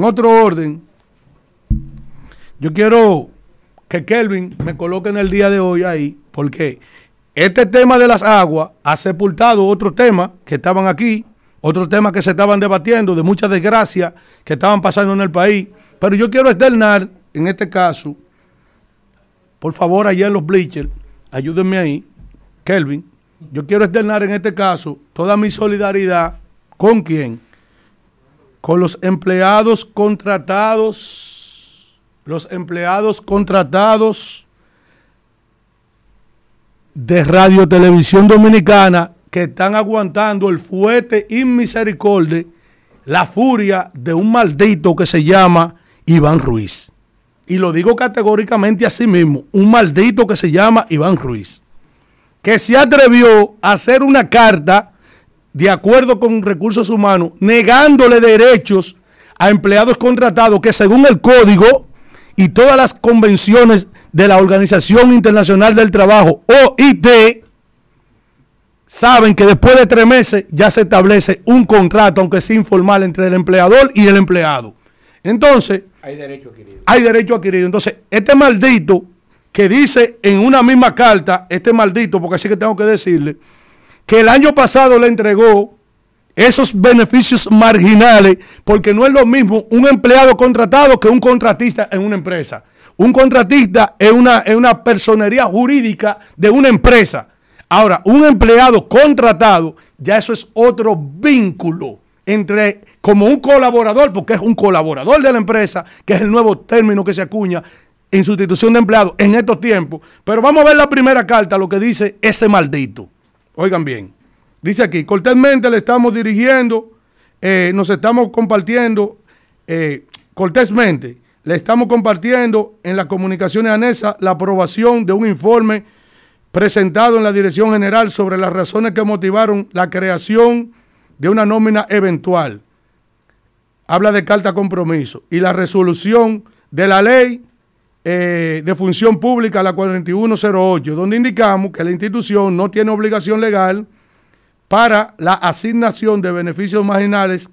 En otro orden, yo quiero que Kelvin me coloque en el día de hoy ahí, porque este tema de las aguas ha sepultado otros temas que estaban aquí, otros temas que se estaban debatiendo, de muchas desgracias que estaban pasando en el país. Pero yo quiero externar, en este caso, por favor, allá en los bleachers, ayúdenme ahí, Kelvin, yo quiero externar en este caso toda mi solidaridad con quién? Con los empleados contratados, los empleados contratados de Radio Televisión Dominicana que están aguantando el fuerte inmisericordia, la furia de un maldito que se llama Iván Ruiz. Y lo digo categóricamente así mismo, un maldito que se llama Iván Ruiz, que se atrevió a hacer una carta de acuerdo con recursos humanos, negándole derechos a empleados contratados que según el código y todas las convenciones de la Organización Internacional del Trabajo, OIT, saben que después de tres meses ya se establece un contrato, aunque sea informal, entre el empleador y el empleado. Entonces, hay derecho adquirido. Hay derecho adquirido. Entonces, este maldito que dice en una misma carta, este maldito, porque así que tengo que decirle, que el año pasado le entregó esos beneficios marginales, porque no es lo mismo un empleado contratado que un contratista en una empresa. Un contratista es una, es una personería jurídica de una empresa. Ahora, un empleado contratado, ya eso es otro vínculo entre como un colaborador, porque es un colaborador de la empresa, que es el nuevo término que se acuña en sustitución de empleado en estos tiempos. Pero vamos a ver la primera carta, lo que dice ese maldito. Oigan bien, dice aquí, cortésmente le estamos dirigiendo, eh, nos estamos compartiendo, eh, cortésmente le estamos compartiendo en las comunicaciones ANESA la aprobación de un informe presentado en la Dirección General sobre las razones que motivaron la creación de una nómina eventual. Habla de carta compromiso y la resolución de la ley eh, de función pública, la 4108, donde indicamos que la institución no tiene obligación legal para la asignación de beneficios marginales,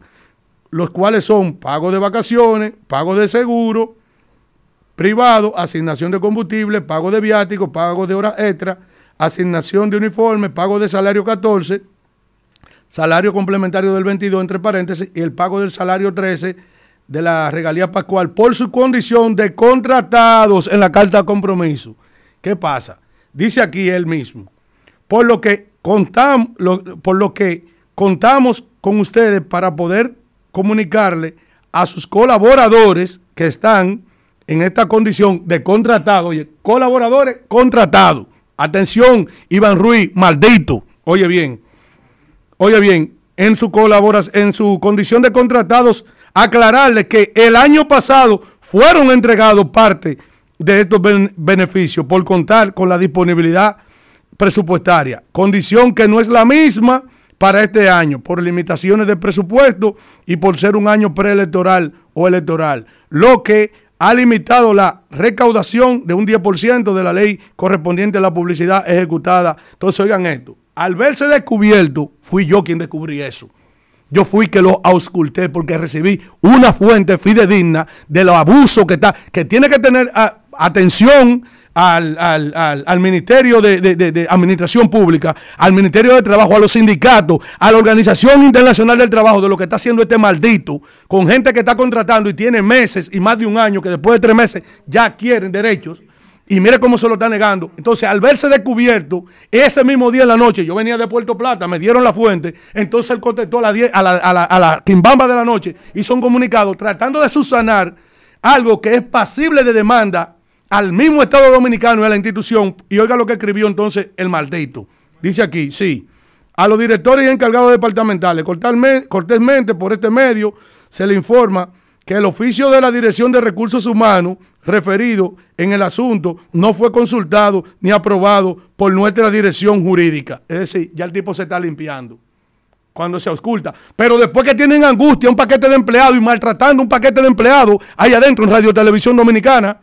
los cuales son pago de vacaciones, pago de seguro privado, asignación de combustible, pago de viáticos, pago de horas extra, asignación de uniforme, pago de salario 14, salario complementario del 22, entre paréntesis, y el pago del salario 13 de la regalía pascual por su condición de contratados en la carta de compromiso. ¿Qué pasa? Dice aquí él mismo, por lo que contamos, por lo que contamos con ustedes para poder comunicarle a sus colaboradores que están en esta condición de contratado, oye, colaboradores contratados. Atención, Iván Ruiz, maldito. Oye bien, oye bien, en su colaboración, en su condición de contratados aclararles que el año pasado fueron entregados parte de estos beneficios por contar con la disponibilidad presupuestaria, condición que no es la misma para este año por limitaciones de presupuesto y por ser un año preelectoral o electoral, lo que ha limitado la recaudación de un 10% de la ley correspondiente a la publicidad ejecutada. Entonces, oigan esto, al verse descubierto, fui yo quien descubrí eso. Yo fui que lo ausculté porque recibí una fuente fidedigna de los abusos que está, que tiene que tener atención al, Ministerio de, Administración Pública, al Ministerio de Trabajo, a los sindicatos, a la Organización Internacional del Trabajo, de lo que está haciendo este maldito, con gente que está contratando y tiene meses y más de un año, que después de tres meses ya quieren derechos. Y mire cómo se lo está negando. Entonces, al verse descubierto, ese mismo día en la noche, yo venía de Puerto Plata, me dieron la fuente, entonces él contestó a la, a quimbamba de la noche, hizo un comunicado tratando de subsanar algo que es pasible de demanda al mismo Estado Dominicano y a la institución. Y oiga lo que escribió entonces el maldito. Dice aquí, sí, a los directores y encargados departamentales, cortésmente por este medio, se le informa que el oficio de la Dirección de Recursos Humanos referido en el asunto no fue consultado ni aprobado por nuestra dirección jurídica. Es decir, ya el tipo se está limpiando cuando se ausculta. Pero después que tienen angustia un paquete de empleados y maltratando un paquete de empleados ahí adentro en Radio Televisión Dominicana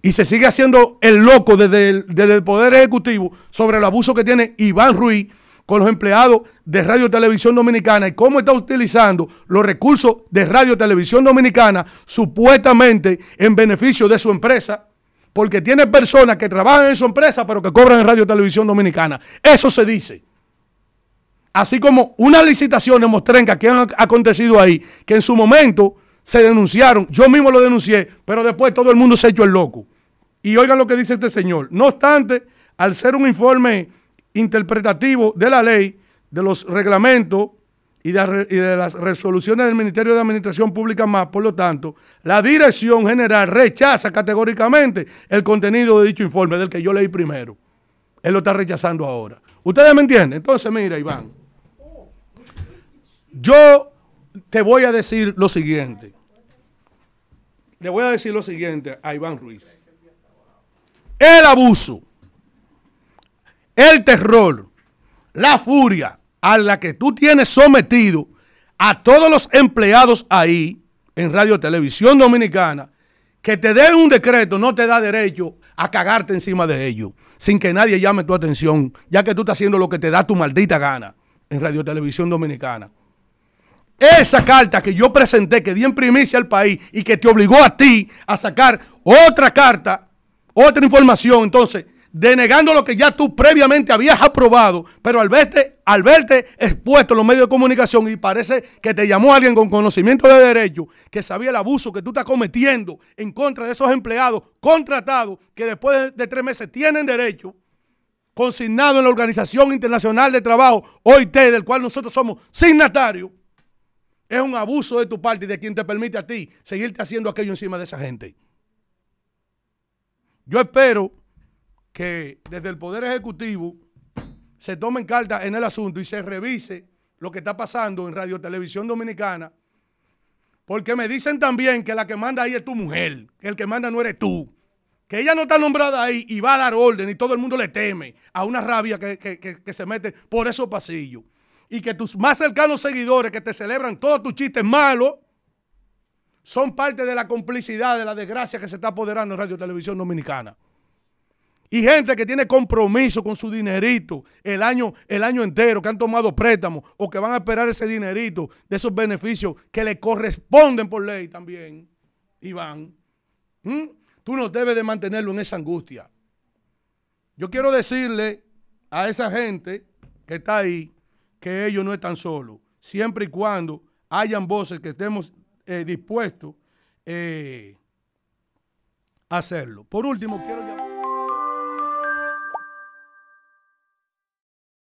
y se sigue haciendo el loco desde el, desde el Poder Ejecutivo sobre el abuso que tiene Iván Ruiz con los empleados de Radio Televisión Dominicana y cómo está utilizando los recursos de Radio Televisión Dominicana supuestamente en beneficio de su empresa, porque tiene personas que trabajan en su empresa pero que cobran en Radio Televisión Dominicana. Eso se dice. Así como unas licitaciones mostrenca que han acontecido ahí, que en su momento se denunciaron, yo mismo lo denuncié, pero después todo el mundo se echó el loco. Y oigan lo que dice este señor. No obstante, al ser un informe interpretativo de la ley, de los reglamentos y de, las resoluciones del Ministerio de Administración Pública más, por lo tanto, la Dirección General rechaza categóricamente el contenido de dicho informe del que yo leí primero. Él lo está rechazando ahora. ¿Ustedes me entienden? Entonces, mira, Iván, yo te voy a decir lo siguiente. Le voy a decir lo siguiente a Iván Ruiz el abuso, el terror, la furia a la que tú tienes sometido a todos los empleados ahí en Radio Televisión Dominicana, que te den un decreto no te da derecho a cagarte encima de ellos, sin que nadie llame tu atención, ya que tú estás haciendo lo que te da tu maldita gana en Radio Televisión Dominicana. Esa carta que yo presenté, que di en primicia al país y que te obligó a ti a sacar otra carta otra información, entonces, denegando lo que ya tú previamente habías aprobado, pero al verte, al verte expuesto en los medios de comunicación y parece que te llamó alguien con conocimiento de derecho, que sabía el abuso que tú estás cometiendo en contra de esos empleados contratados que después de, tres meses tienen derecho, consignado en la Organización Internacional de Trabajo, OIT, del cual nosotros somos signatarios, es un abuso de tu parte y de quien te permite a ti seguirte haciendo aquello encima de esa gente. Yo espero que desde el Poder Ejecutivo se tomen cartas en el asunto y se revise lo que está pasando en Radio Televisión Dominicana, porque me dicen también que la que manda ahí es tu mujer, que el que manda no eres tú, que ella no está nombrada ahí y va a dar orden y todo el mundo le teme a una rabia que, que se mete por esos pasillos. Y que tus más cercanos seguidores que te celebran todos tus chistes malos, son parte de la complicidad de la desgracia que se está apoderando en Radio Televisión Dominicana. Y gente que tiene compromiso con su dinerito el año, el año entero, que han tomado préstamos o que van a esperar ese dinerito de esos beneficios que le corresponden por ley también, Iván. ¿Mm? Tú no debes de mantenerlo en esa angustia. Yo quiero decirle a esa gente que está ahí que ellos no están solos, siempre y cuando hayan voces que estemos eh, dispuesto eh, a hacerlo. Por último, quiero